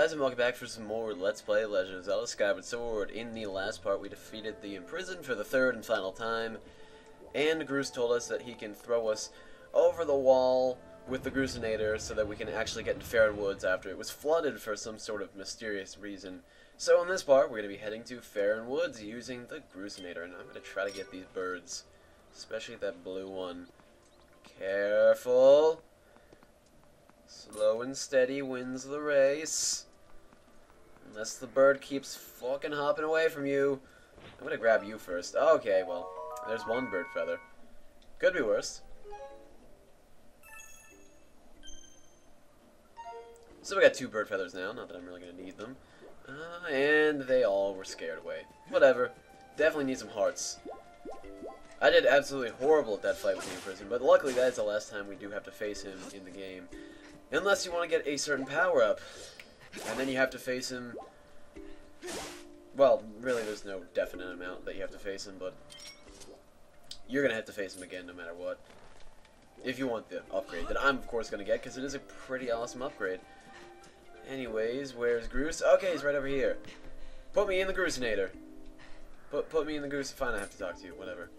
guys, and welcome back for some more Let's Play Legend of Zelda Skyward Sword. In the last part, we defeated the Imprisoned for the third and final time, and Groose told us that he can throw us over the wall with the Groosinator so that we can actually get into Faron Woods after it was flooded for some sort of mysterious reason. So in this part, we're going to be heading to Faron Woods using the Groosinator, and I'm going to try to get these birds, especially that blue one. Careful! Slow and steady wins the race. Unless the bird keeps fucking hopping away from you. I'm gonna grab you first. Okay, well, there's one bird feather. Could be worse. So we got two bird feathers now, not that I'm really gonna need them. Uh, and they all were scared away. Whatever. Definitely need some hearts. I did absolutely horrible at that fight with the Imprisoned, but luckily that's the last time we do have to face him in the game. Unless you want to get a certain power up. And then you have to face him. Well, really, there's no definite amount that you have to face him, but you're going to have to face him again no matter what. If you want the upgrade that I'm, of course, going to get, because it is a pretty awesome upgrade. Anyways, where's Groose? Okay, he's right over here. Put me in the Groosinator. Put, put me in the Groose. Fine, I have to talk to you. Whatever.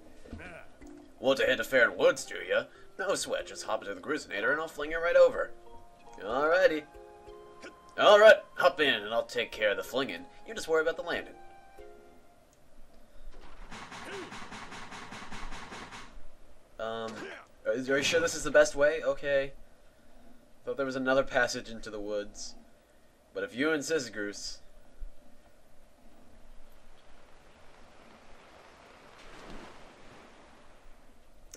Want to head to Faron Woods, do ya? No sweat, just hop into the Groosinator and I'll fling you right over. Alrighty. Alright, hop in and I'll take care of the flinging. You just worry about the landing. Um, are you sure this is the best way? Okay. Thought there was another passage into the woods. But if you insist, Groose.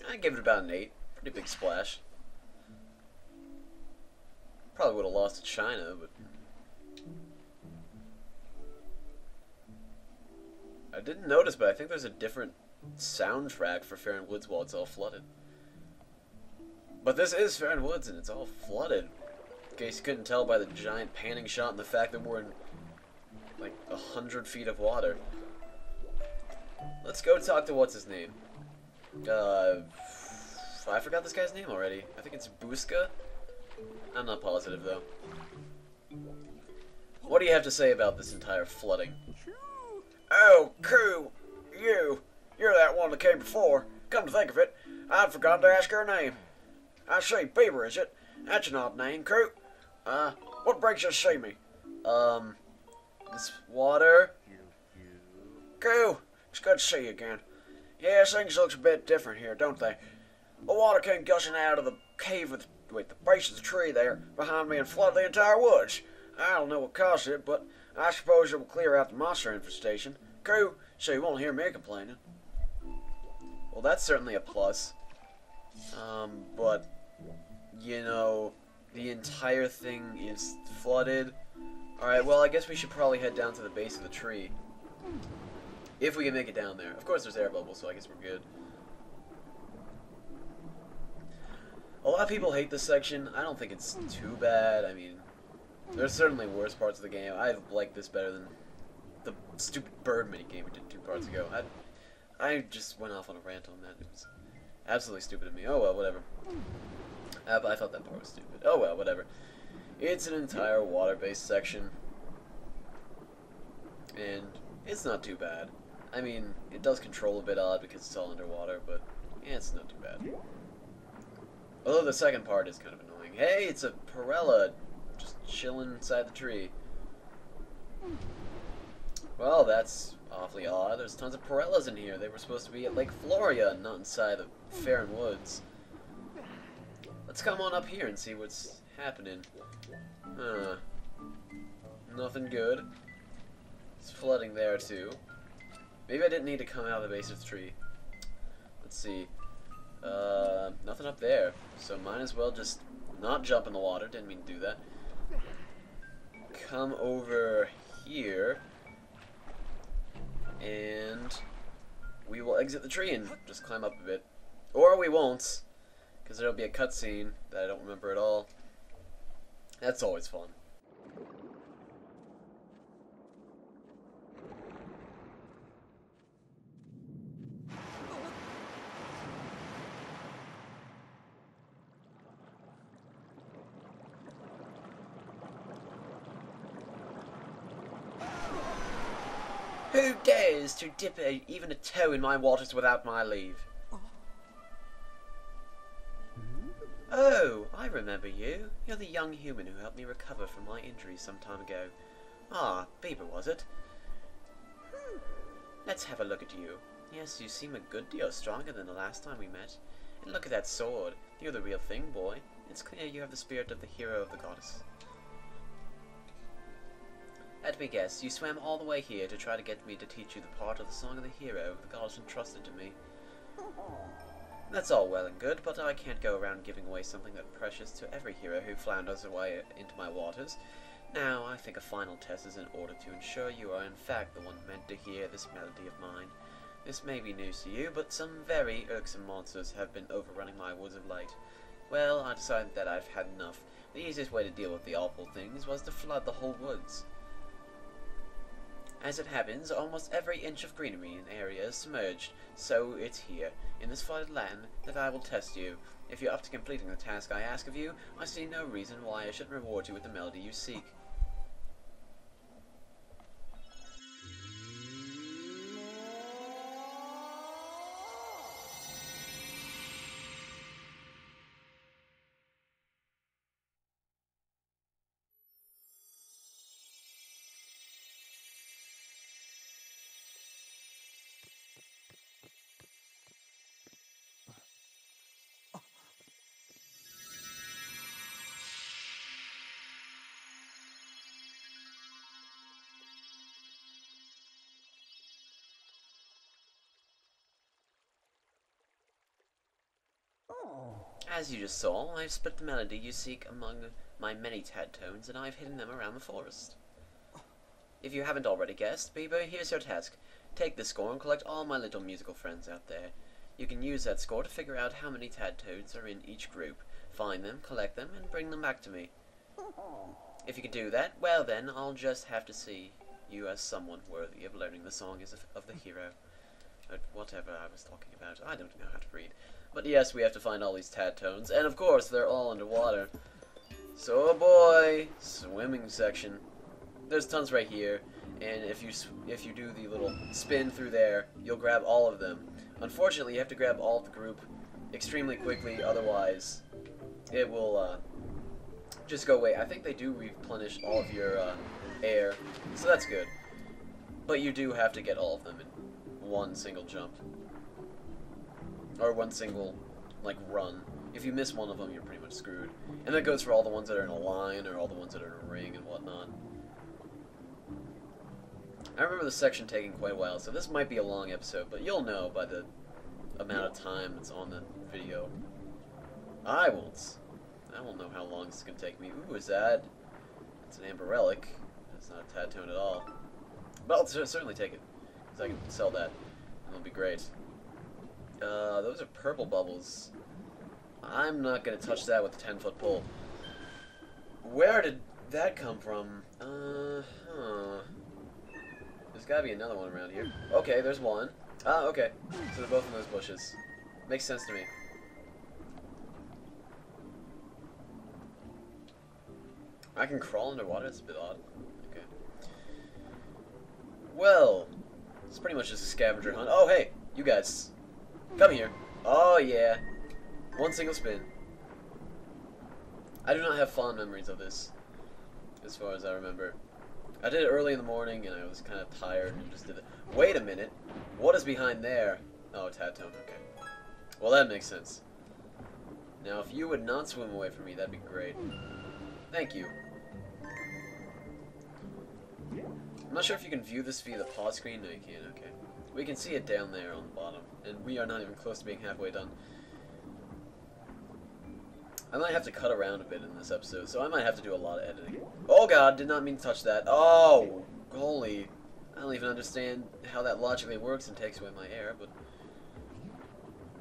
I give it about an 8. Pretty big splash. Probably would have lost to China, but... I didn't notice, but I think there's a different soundtrack for Faron Woods while it's all flooded. But this is Faron Woods, and it's all flooded. In case you couldn't tell by the giant panning shot and the fact that we're in, like, a hundred feet of water. Let's go talk to what's-his-name. Uh, I forgot this guy's name already. I think it's Booska? I'm not positive, though. What do you have to say about this entire flooding? Oh, Coo! You! You're that one that came before. Come to think of it, I'd forgotten to ask your name. I see, Beaver, is it? That's an odd name, Coo. Uh, what brings you to see me? Um, this water? Coo! It's good to see you again. Yeah, things looks a bit different here, don't they? The water came gushing out of the cave with wait, the base of the tree there behind me and flooded the entire woods. I don't know what caused it, but I suppose it will clear out the monster infestation. Coo, so you won't hear me complaining. Well, that's certainly a plus. Um, but, you know, the entire thing is flooded. Alright, well, I guess we should probably head down to the base of the tree. If we can make it down there. Of course, there's air bubbles, so I guess we're good. A lot of people hate this section. I don't think it's too bad. I mean, there's certainly worse parts of the game. I like this better than the stupid bird mini game we did two parts ago. I, I just went off on a rant on that. It was absolutely stupid of me. Oh well, whatever. Uh, I thought that part was stupid. Oh well, whatever. It's an entire water-based section, and it's not too bad. I mean, it does control a bit odd because it's all underwater, but yeah, it's not too bad. Although the second part is kind of annoying. Hey, it's a Parella just chilling inside the tree. Well, that's awfully odd. There's tons of Parellas in here. They were supposed to be at Lake Floria, not inside the Faron Woods. Let's come on up here and see what's happening. Huh. Nothing good. It's flooding there, too. Maybe I didn't need to come out of the base of the tree. Let's see. Uh, nothing up there. So might as well just not jump in the water. Didn't mean to do that. Come over here. And we will exit the tree and just climb up a bit. Or we won't. Because there'll be a cutscene that I don't remember at all. That's always fun. Dares to dip a, even a toe in my waters without my leave? Oh, I remember you. You're the young human who helped me recover from my injuries some time ago. Ah, Beaver, was it? Hmm. Let's have a look at you. Yes, you seem a good deal stronger than the last time we met. And look at that sword. You're the real thing, boy. It's clear you have the spirit of the hero of the goddess. Let me guess, you swam all the way here to try to get me to teach you the part of the Song of the Hero the goddess entrusted to me. That's all well and good, but I can't go around giving away something that precious to every hero who flounders away into my waters. Now, I think a final test is in order to ensure you are in fact the one meant to hear this melody of mine. This may be news to you, but some very irksome monsters have been overrunning my woods of late. Well, I decided that I've had enough. The easiest way to deal with the awful things was to flood the whole woods. As it happens, almost every inch of greenery in the area is submerged, so it's here, in this flooded land, that I will test you. If you're up to completing the task I ask of you, I see no reason why I should reward you with the melody you seek. As you just saw, I've split the melody you seek among my many Tadtones, and I've hidden them around the forest. If you haven't already guessed, Beaver, here's your task. Take this score and collect all my little musical friends out there. You can use that score to figure out how many Tadtones are in each group, find them, collect them, and bring them back to me. If you can do that, well then, I'll just have to see you as someone worthy of learning the song of the hero. Whatever I was talking about. I don't know how to read. But yes, we have to find all these Tadtones. And of course, they're all underwater. So, oh boy, swimming section. There's tons right here. And if you if you do the little spin through there, you'll grab all of them. Unfortunately, you have to grab all the group extremely quickly, otherwise it will uh, just go away. I think they do replenish all of your uh, air, so that's good. But you do have to get all of them in one single jump. Or one single, like, run. If you miss one of them, you're pretty much screwed. And that goes for all the ones that are in a line, or all the ones that are in a ring and whatnot. I remember the section taking quite a while, so this might be a long episode, but you'll know by the amount of time that's on the video. I won't. I won't know how long this is going to take me. Ooh, is that? It's an amber relic. That's not a Tadtone at all. But I'll certainly take it, because I can sell that. It'll be great. Uh, those are purple bubbles. I'm not going to touch that with a 10-foot pole. Where did that come from? Uh, huh. There's got to be another one around here. Okay, there's one. Ah, okay. So they're both in those bushes. Makes sense to me. I can crawl underwater? It's a bit odd. Okay. Well, it's pretty much just a scavenger hunt. Oh, hey, you guys. Come here. Oh, yeah. One single spin. I do not have fond memories of this, as far as I remember. I did it early in the morning, and I was kind of tired, and just did it. Wait a minute. What is behind there? Oh, Tadtone. Okay. Well, that makes sense. Now, if you would not swim away from me, that'd be great. Thank you. I'm not sure if you can view this via the pause screen. No, you can't. Okay. We can see it down there on the bottom, and we are not even close to being halfway done. I might have to cut around a bit in this episode, so I might have to do a lot of editing. Oh god, did not mean to touch that. Oh, holy. I don't even understand how that logically works and takes away my air, but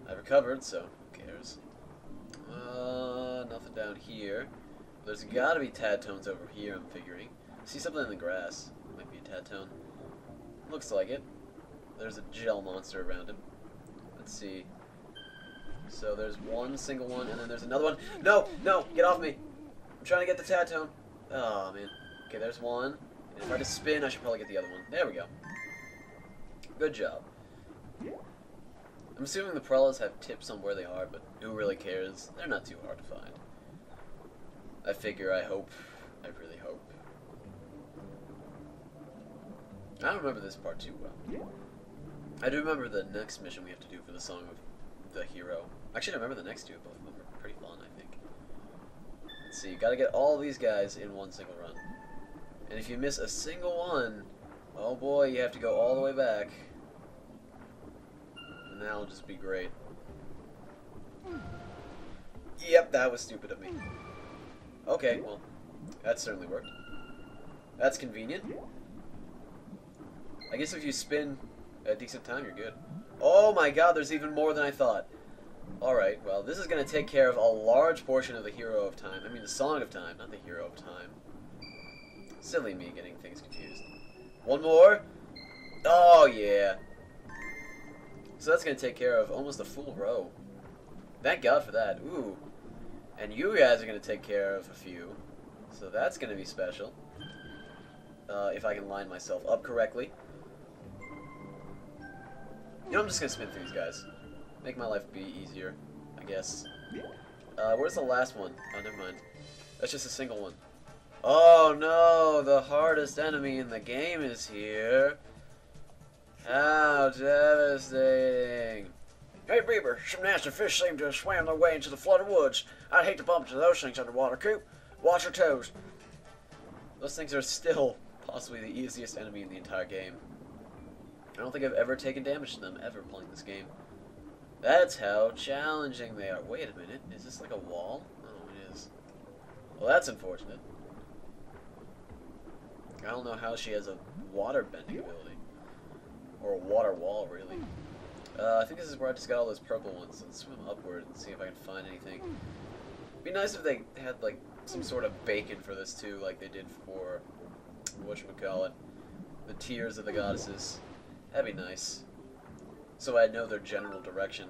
I recovered, so who cares. Uh, nothing down here. There's gotta be Tadtones over here, I'm figuring. I see something in the grass. Might be a Tadtone. Looks like it. There's a gel monster around him. Let's see. So there's one single one, and then there's another one. No, no, get off me. I'm trying to get the Tadtone. Oh, man. Okay, there's one. If I just spin, I should probably get the other one. There we go. Good job. I'm assuming the Parellas have tips on where they are, but who really cares? They're not too hard to find. I figure, I hope, I really hope. I don't remember this part too well. I do remember the next mission we have to do for the Song of the Hero. Actually, I remember the next two, both of them are pretty fun, I think. Let's see, gotta get all these guys in one single run. And if you miss a single one, oh boy, you have to go all the way back. And that'll just be great. Yep, that was stupid of me. Okay, well, that certainly worked. That's convenient. I guess if you spin a decent time, you're good. Oh my god, there's even more than I thought. Alright, well, this is going to take care of a large portion of the Hero of Time. I mean, the Song of Time, not the Hero of Time. Silly me getting things confused. One more. Oh, yeah. So that's going to take care of almost a full row. Thank God for that. Ooh. And you guys are going to take care of a few. So that's going to be special. Uh, if I can line myself up correctly. You know, I'm just to spin through these guys. Make my life be easier, I guess. Uh, where's the last one? Oh, never mind. That's just a single one. Oh no, the hardest enemy in the game is here. How devastating. Hey, Beaver, some nasty fish seem to have swam their way into the flooded woods. I'd hate to bump into those things underwater, Coop. Watch your toes. Those things are still possibly the easiest enemy in the entire game. I don't think I've ever taken damage to them, ever playing this game. That's how challenging they are. Wait a minute, is this like a wall? Oh, it is. Well, that's unfortunate. I don't know how she has a water bending ability. Or a water wall, really. Uh, I think this is where I just got all those purple ones. Let's swim upward and see if I can find anything. It'd be nice if they had, like, some sort of bacon for this, too, like they did for, whatchamacallit, the Tears of the Goddesses. That'd be nice. So I'd know their general direction.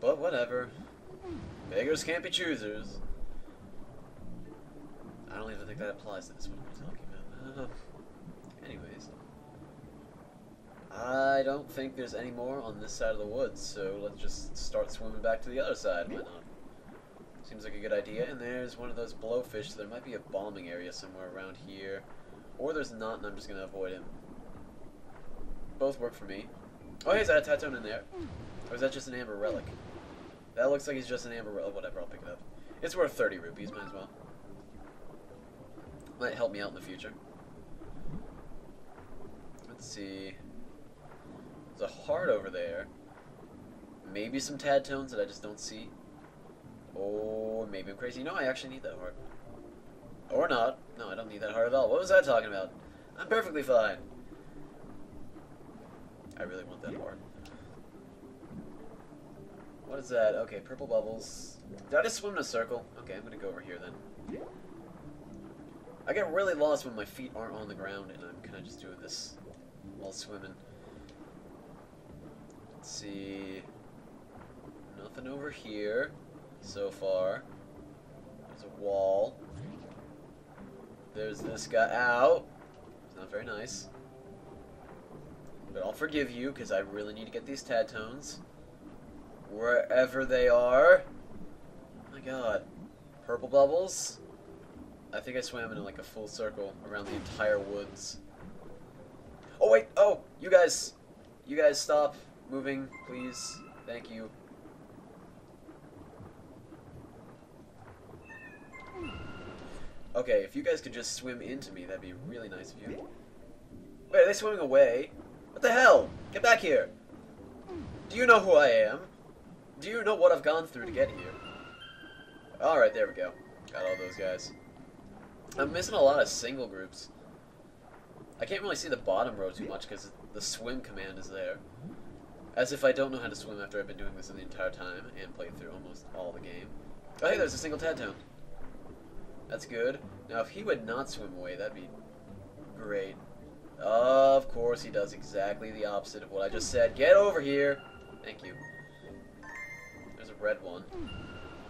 But whatever. Beggars can't be choosers. I don't even think that applies to this one we're talking about. Uh, anyways. I don't think there's any more on this side of the woods, so let's just start swimming back to the other side. Why not? Seems like a good idea. And there's one of those blowfish, so there might be a bombing area somewhere around here. Or there's not, and I'm just to avoid him. Both work for me. Oh, hey, is that a Tadtone in there? Or is that just an amber relic? That looks like he's just an amber relic. Whatever, I'll pick it up. It's worth 30 rupees, might as well. Might help me out in the future. Let's see. There's a heart over there. Maybe some Tadtones that I just don't see. Or maybe I'm crazy. No, I actually need that heart. Or not. No, I don't need that heart at all. What was I talking about? I'm perfectly fine. I really want that heart. What is that? Okay, purple bubbles. Did I just swim in a circle? Okay, I'm gonna go over here then. I get really lost when my feet aren't on the ground and I'm kind of just doing this while swimming. Let's see. Nothing over here so far. There's a wall. There's this guy. Ow! It's not very nice. But I'll forgive you, because I really need to get these Tadtones. Wherever they are. Oh my god. Purple bubbles? I think I swam in like a full circle around the entire woods. Oh wait, oh, you guys, you guys stop moving, please. Thank you. Okay, if you guys could just swim into me, that'd be really nice of you. Wait, are they swimming away? What the hell? Get back here! Do you know who I am? Do you know what I've gone through to get here? Alright, there we go. Got all those guys. I'm missing a lot of single groups. I can't really see the bottom row too much because the swim command is there. As if I don't know how to swim after I've been doing this the entire time and played through almost all the game. Oh hey, there's a single tad. That's good. Now if he would not swim away, that'd be great. Of course he does exactly the opposite of what I just said. Get over here! Thank you. There's a red one.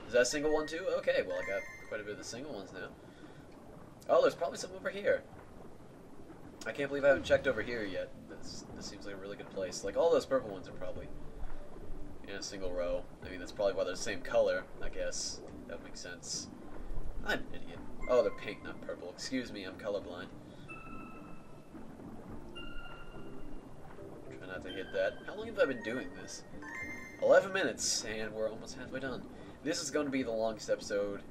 Is that a single one too? Okay, well I got quite a bit of the single ones now. Oh, there's probably some over here. I can't believe I haven't checked over here yet. This, this seems like a really good place. Like, all those purple ones are probably in a single row. I mean, that's probably why they're the same color, I guess. That makes sense. I'm an idiot. Oh, they're pink, not purple. Excuse me, I'm colorblind. Try not to hit that. How long have I been doing this? 11 minutes, and we're almost halfway done. This is going to be the longest episode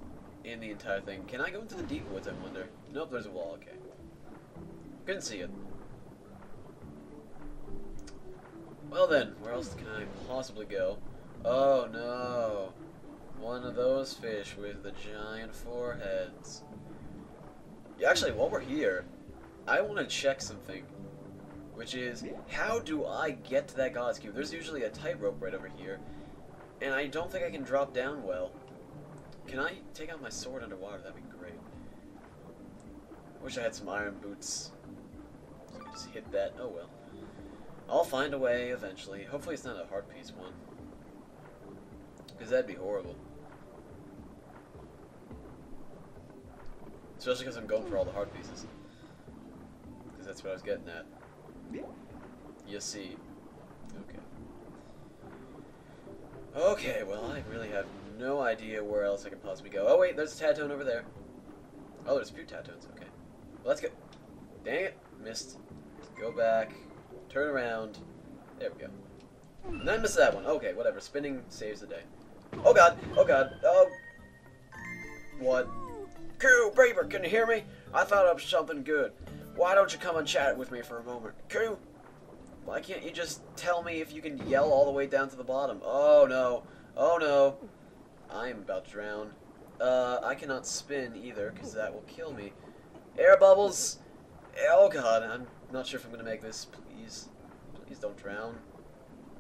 in the entire thing. Can I go into the deep woods, I wonder? Nope, there's a wall, okay. Couldn't see it. Well then, where else can I possibly go? Oh no. One of those fish with the giant foreheads. Yeah, actually, while we're here, I want to check something. Which is, how do I get to that Goddess Cube? There's usually a tightrope right over here. And I don't think I can drop down well. Can I take out my sword underwater? That'd be great. Wish I had some iron boots. So just hit that. Oh well. I'll find a way eventually. Hopefully it's not a heart piece one. Because that'd be horrible. Especially because I'm going for all the heart pieces. Because that's what I was getting at. You see. Okay. Okay, well, I really have no idea where else I can possibly go. Oh, wait, there's a Tadtone over there. Oh, there's a few Tadtones. Okay. Well, let's go. Dang it. Missed. Let's go back. Turn around. There we go. And I missed that one. Okay, whatever. Spinning saves the day. Oh, God. Oh, God. Oh. What? Coo, Beaver, can you hear me? I thought of something good. Why don't you come and chat with me for a moment? Coo? Why can't you just tell me if you can yell all the way down to the bottom? Oh, no. Oh, no. I'm about to drown. Uh, I cannot spin either, because that will kill me. Air bubbles! Oh, God. I'm not sure if I'm going to make this. Please. Please don't drown.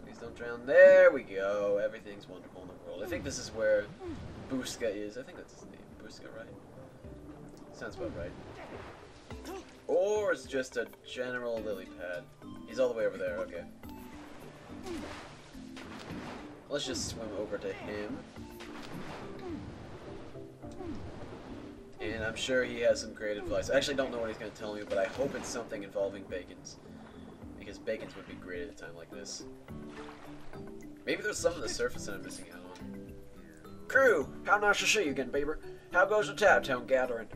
Please don't drown. There we go. Everything's wonderful in the world. I think this is where Booska is. I think that's his name. Booska, right? Sounds about right. Or it's just a general lily pad. He's all the way over there, okay. Let's just swim over to him. And I'm sure he has some great advice. I actually don't know what he's going to tell me, but I hope it's something involving bacons. Because bacons would be great at a time like this. Maybe there's some of the surface that I'm missing out on. Crew, how nice to see you again, Beaver. How goes the Tadtone gathering?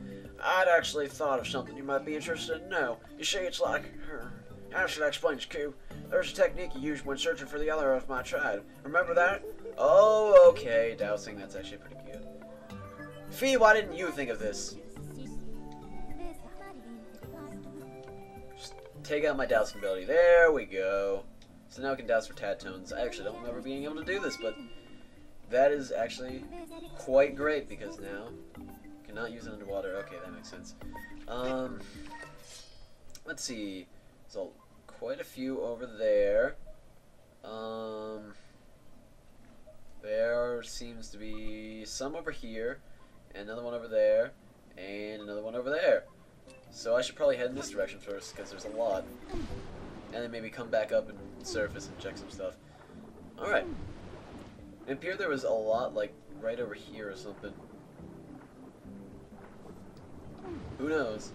I'd actually thought of something you might be interested in know. You see, it's like... How should I explain this, Q? There's a technique you use when searching for the other of my tribe. Remember that? Oh, okay. Dowsing, that's actually pretty good. Fi, why didn't you think of this? Just take out my dowsing ability. There we go. So now I can dowse for Tadtones. I actually don't remember being able to do this, but that is actually quite great because now cannot use it underwater. Okay, that makes sense. Um, let's see. So quite a few over there. Um, there seems to be some over here, another one over there, and another one over there. So I should probably head in this direction first because there's a lot, and then maybe come back up and surface and check some stuff. All right. It appeared there was a lot like right over here or something. Who knows?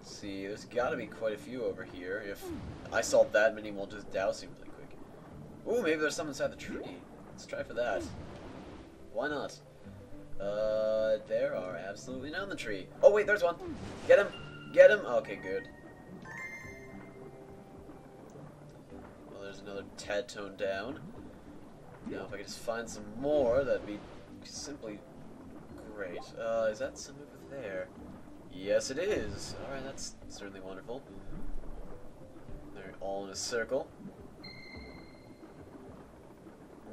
Let's see, there's got to be quite a few over here. If I saw that many while just dowsing really quick. Ooh, maybe there's some inside the tree. Let's try for that. Why not? Uh, there are absolutely none in the tree. Oh wait, there's one. Get him. Get him. Okay, good. Well, there's another Tadtone down. Now, if I could just find some more, that'd be simply great. Uh, is that some over there? Yes, it is. Alright, that's certainly wonderful. They're all in a circle.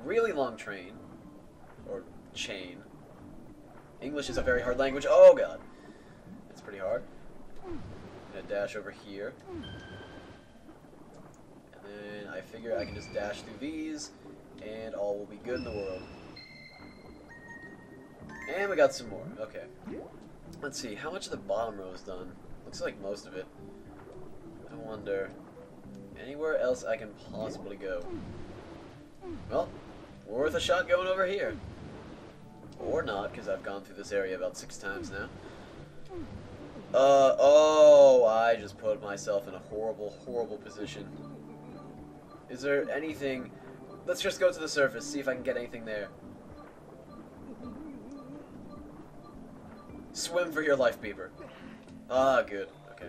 Really long train. Or chain. English is a very hard language. Oh, God. It's pretty hard. Gonna dash over here. And then I figure I can just dash through these, and all will be good in the world. And we got some more. Okay. Let's see, how much of the bottom row is done? Looks like most of it. I wonder, anywhere else I can possibly go? Well, worth a shot going over here. Or not, because I've gone through this area about six times now. Uh, oh, I just put myself in a horrible, horrible position. Is there anything... Let's just go to the surface, see if I can get anything there. Swim for your life, Beaver. Ah, good. Okay.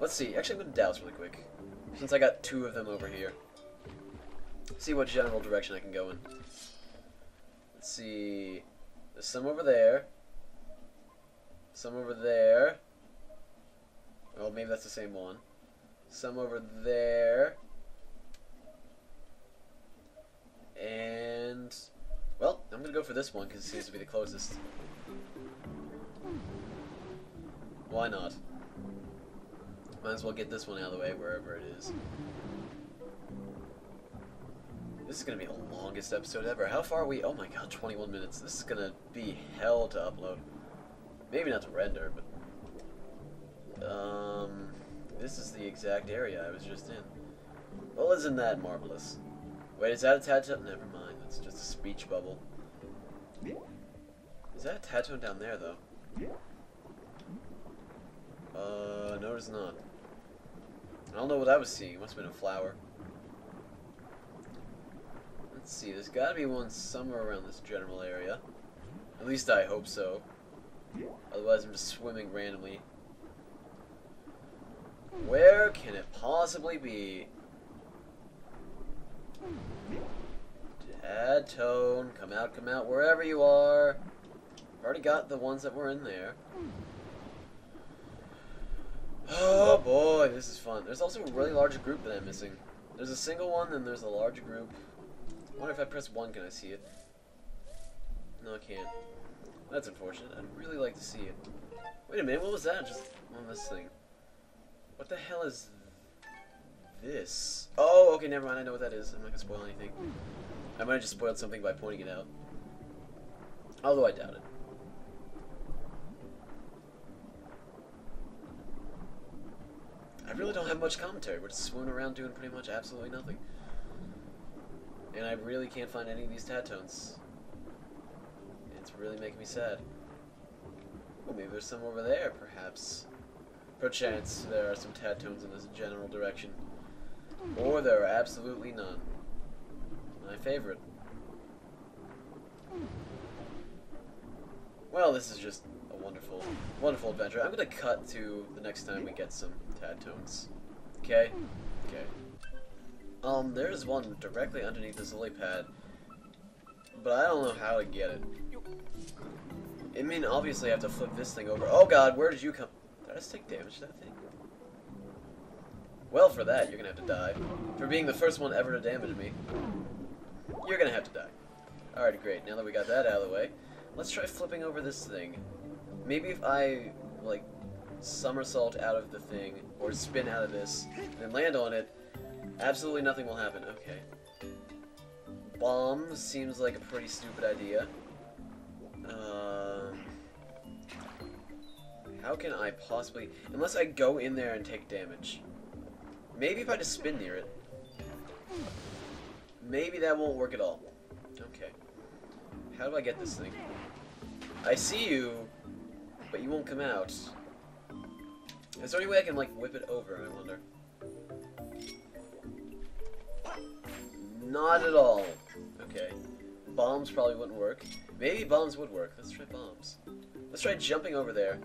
Let's see. Actually, I'm going to dowse really quick. Since I got two of them over here. See what general direction I can go in. Let's see. There's some over there. Some over there. Oh, maybe that's the same one. Some over there. And... Well, I'm to go for this one because it seems to be the closest. Why not? Might as well get this one out of the way wherever it is. This is to be the longest episode ever. How far are we? Oh my god, 21 minutes. This is to be hell to upload. Maybe not to render, but... Um... This is the exact area I was just in. Well, isn't that marvelous? Wait, is that a tattoo? Never mind, that's just a speech bubble. Is that a tattoo down there, though? Uh, no, it's not. I don't know what I was seeing. It must have been a flower. Let's see, there's gotta be one somewhere around this general area. At least I hope so. Otherwise I'm just swimming randomly. Where can it possibly be? Tadtone, come out, come out, wherever you are. Already got the ones that were in there. Oh boy, this is fun. There's also a really large group that I'm missing. There's a single one, then there's a large group. I wonder if I press 1, can I see it? No, I can't. That's unfortunate. I'd really like to see it. Wait a minute, what was that? Just on this thing. What the hell is this? Oh, okay, never mind. I know what that is. I'm not gonna spoil anything. I might have just spoiled something by pointing it out. Although I doubt it. I really don't have much commentary. We're just around doing pretty much absolutely nothing. And I really can't find any of these Tadtones. It's really making me sad. Oh, maybe there's some over there, perhaps. Perchance there are some Tadtones in this general direction. Or there are absolutely none. My favorite. Well, this is just a wonderful, wonderful adventure. I'm gonna cut to the next time we get some Tadtones. Okay? Okay. Um, there's one directly underneath this lily pad, but I don't know how to get it. I mean, obviously I have to flip this thing over. Oh god, where did you come? Did I just take damage to that thing? Well, for that, you're gonna have to die. For being the first one ever to damage me. You're gonna have to die. Alright, great. Now that we got that out of the way, let's try flipping over this thing. Maybe if I, like, somersault out of the thing, or spin out of this, and land on it, absolutely nothing will happen. Okay. Bomb seems like a pretty stupid idea. Um, how can I possibly... Unless I go in there and take damage. Maybe if I just spin near it. Maybe that won't work at all. Okay. How do I get this thing? I see you, but you won't come out. Is there any way I can, like, whip it over, I wonder? Not at all. Okay. Bombs probably wouldn't work. Maybe bombs would work. Let's try bombs. Let's try jumping over there.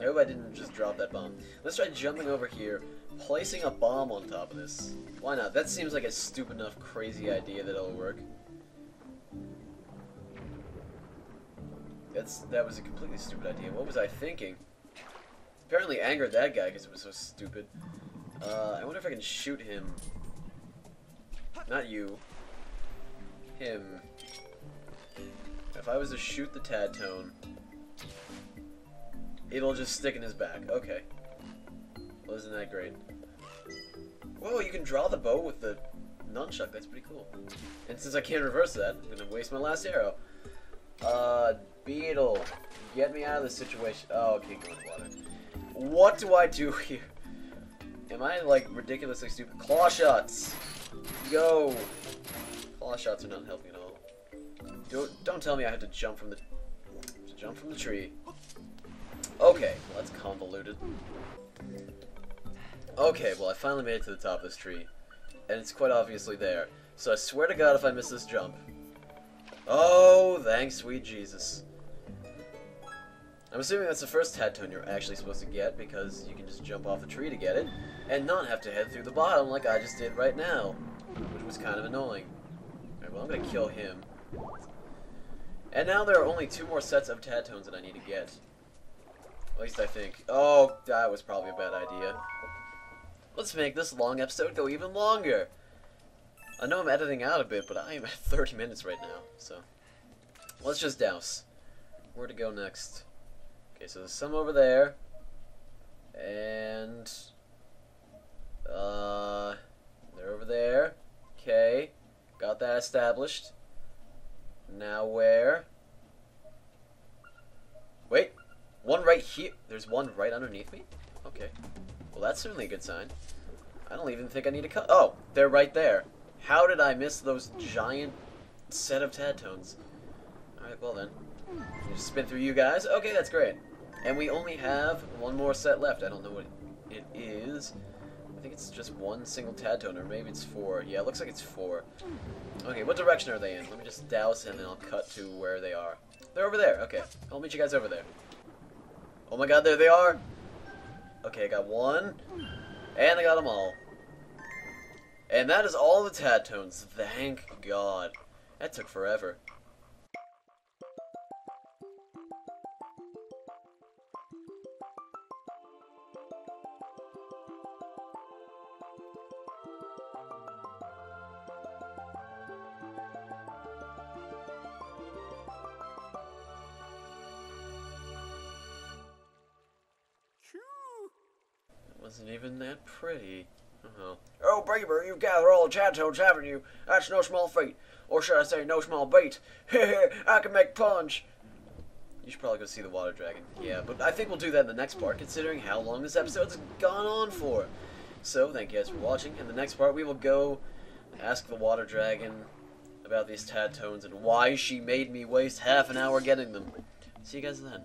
I hope I didn't just drop that bomb. Let's try jumping over here, placing a bomb on top of this. Why not? That seems like a stupid enough, crazy idea that it'll work. That's That was a completely stupid idea. What was I thinking? Apparently angered that guy because it was so stupid. Uh, I wonder if I can shoot him. Not you. Him. If I was to shoot the Tadtone, it'll just stick in his back. Okay. Well, isn't that great? Whoa, you can draw the bow with the nunchuck. That's pretty cool. And since I can't reverse that, I'm gonna waste my last arrow. Uh, Beetle, get me out of this situation. Oh, okay, go water. What do I do here? Am I, like, ridiculously stupid? Claw shots! Go! Claw shots are not helping at all. Don't, don't tell me I have to jump from the... to Jump from the tree. Okay, well, that's convoluted. Okay, well, I finally made it to the top of this tree. And it's quite obviously there. So I swear to God if I miss this jump. Oh, thanks, sweet Jesus. I'm assuming that's the first Tadtone you're actually supposed to get because you can just jump off the tree to get it and not have to head through the bottom like I just did right now, which was kind of annoying. Alright, well, I'm going to kill him. And now there are only two more sets of Tadtones that I need to get. At least I think. Oh, that was probably a bad idea. Let's make this long episode go even longer. I know I'm editing out a bit, but I am at 30 minutes right now, so... Let's just dowse. Where to go next? Okay, so there's some over there. And... Uh... They're over there. Okay. Got that established. Now where? Wait. One right here. There's one right underneath me? Okay. Well, that's certainly a good sign. I don't even think I need to cut. Oh, they're right there. How did I miss those giant set of Tadtones? Alright, well then. Just spin through you guys. Okay, that's great. And we only have one more set left. I don't know what it is. I think it's just one single Tadtone, or maybe it's four. Yeah, it looks like it's four. Okay, what direction are they in? Let me just dowse and then I'll cut to where they are. They're over there. Okay, I'll meet you guys over there. Oh my god, there they are! Okay, I got one. And I got them all. And that is all the Tadtones. Thank God. That took forever. You've gathered all the Tadtones, haven't you? That's no small feat. Or should I say, no small bait. I can make punch. You should probably go see the water dragon. Yeah, but I think we'll do that in the next part, considering how long this episode's gone on for. So, thank you guys for watching. In the next part, we will go ask the water dragon about these Tadtones and why she made me waste half an hour getting them. See you guys then.